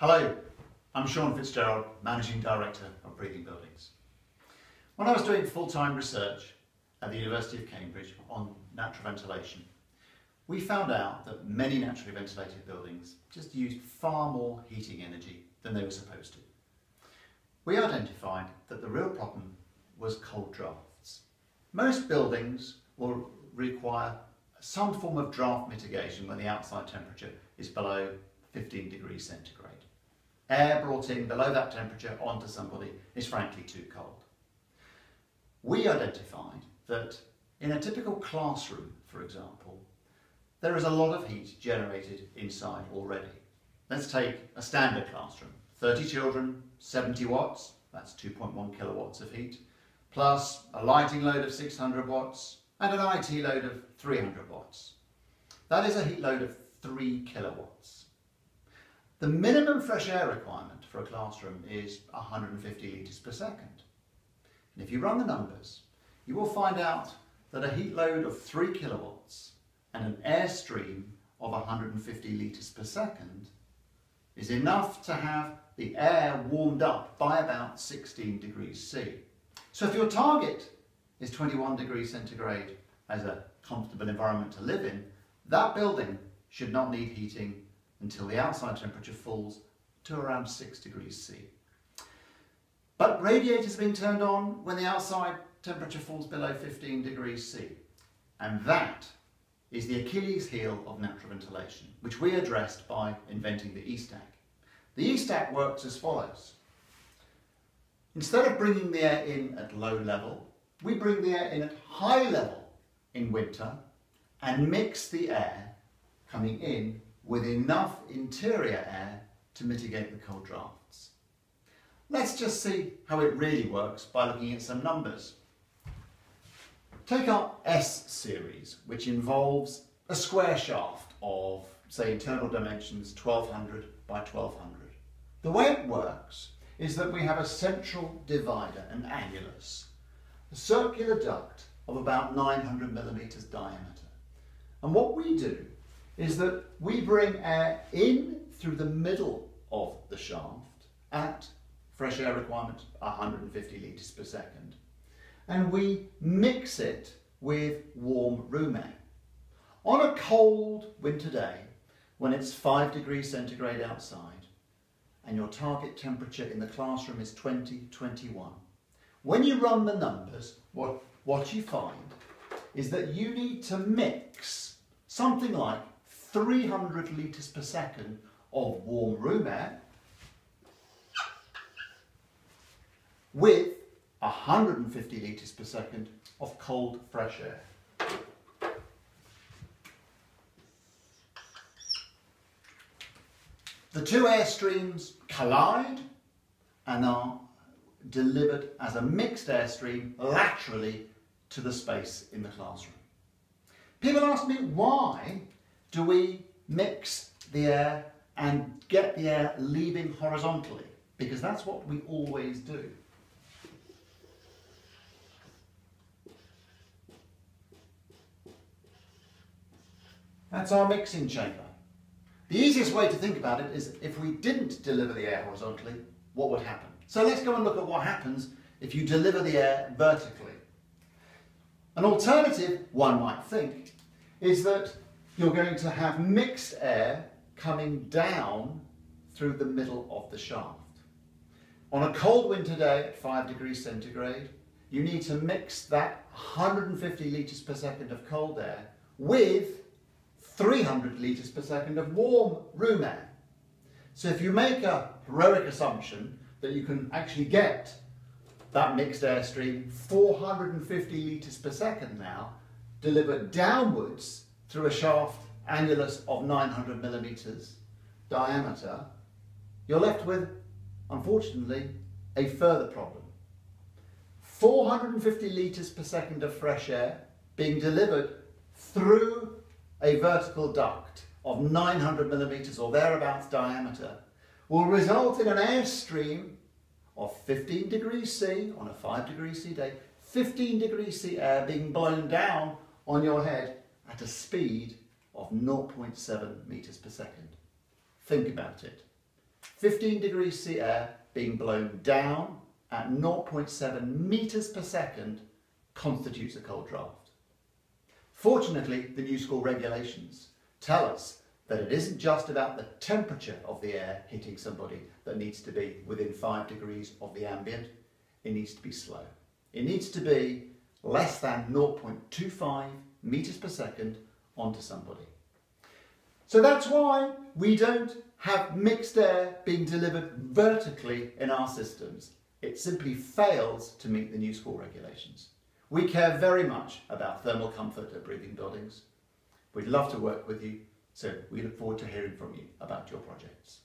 Hello, I'm Shaun Fitzgerald, Managing Director of Breathing Buildings. When I was doing full-time research at the University of Cambridge on natural ventilation, we found out that many naturally ventilated buildings just used far more heating energy than they were supposed to. We identified that the real problem was cold drafts. Most buildings will require some form of draft mitigation when the outside temperature is below 15 degrees centigrade. Air brought in below that temperature onto somebody is frankly too cold. We identified that in a typical classroom, for example, there is a lot of heat generated inside already. Let's take a standard classroom. 30 children, 70 watts, that's 2.1 kilowatts of heat, plus a lighting load of 600 watts and an IT load of 300 watts. That is a heat load of 3 kilowatts. The minimum fresh air requirement for a classroom is 150 litres per second. And if you run the numbers, you will find out that a heat load of 3 kilowatts and an air stream of 150 litres per second is enough to have the air warmed up by about 16 degrees C. So if your target is 21 degrees centigrade as a comfortable environment to live in, that building should not need heating until the outside temperature falls to around 6 degrees C. But radiators have been turned on when the outside temperature falls below 15 degrees C. And that is the Achilles heel of natural ventilation, which we addressed by inventing the E-Stack. The E-Stack works as follows. Instead of bringing the air in at low level, we bring the air in at high level in winter and mix the air coming in with enough interior air to mitigate the cold drafts. Let's just see how it really works by looking at some numbers. Take our S series, which involves a square shaft of, say, internal dimensions 1200 by 1200. The way it works is that we have a central divider, an annulus, a circular duct of about 900 millimetres diameter. And what we do is that we bring air in through the middle of the shaft at fresh air requirement 150 litres per second and we mix it with warm room air. On a cold winter day when it's 5 degrees centigrade outside and your target temperature in the classroom is 20, 21, when you run the numbers what, what you find is that you need to mix something like 300 litres per second of warm room air with 150 litres per second of cold fresh air. The two air streams collide and are delivered as a mixed air stream laterally to the space in the classroom. People ask me why do we mix the air and get the air leaving horizontally? Because that's what we always do. That's our mixing chamber. The easiest way to think about it is if we didn't deliver the air horizontally, what would happen? So let's go and look at what happens if you deliver the air vertically. An alternative, one might think, is that you're going to have mixed air coming down through the middle of the shaft. On a cold winter day at 5 degrees centigrade, you need to mix that 150 litres per second of cold air with 300 litres per second of warm room air. So if you make a heroic assumption that you can actually get that mixed airstream 450 litres per second now delivered downwards through a shaft annulus of 900 millimetres diameter, you're left with, unfortunately, a further problem. 450 litres per second of fresh air being delivered through a vertical duct of 900 millimetres or thereabouts diameter will result in an airstream of 15 degrees C on a 5 degrees C day, 15 degrees C air being blown down on your head at a speed of 0.7 metres per second. Think about it. 15 degrees C air being blown down at 0.7 metres per second constitutes a cold draft. Fortunately, the new school regulations tell us that it isn't just about the temperature of the air hitting somebody that needs to be within 5 degrees of the ambient, it needs to be slow. It needs to be less than 0.25 metres per second onto somebody. So that's why we don't have mixed air being delivered vertically in our systems. It simply fails to meet the new school regulations. We care very much about thermal comfort at breathing buildings. We'd love to work with you, so we look forward to hearing from you about your projects.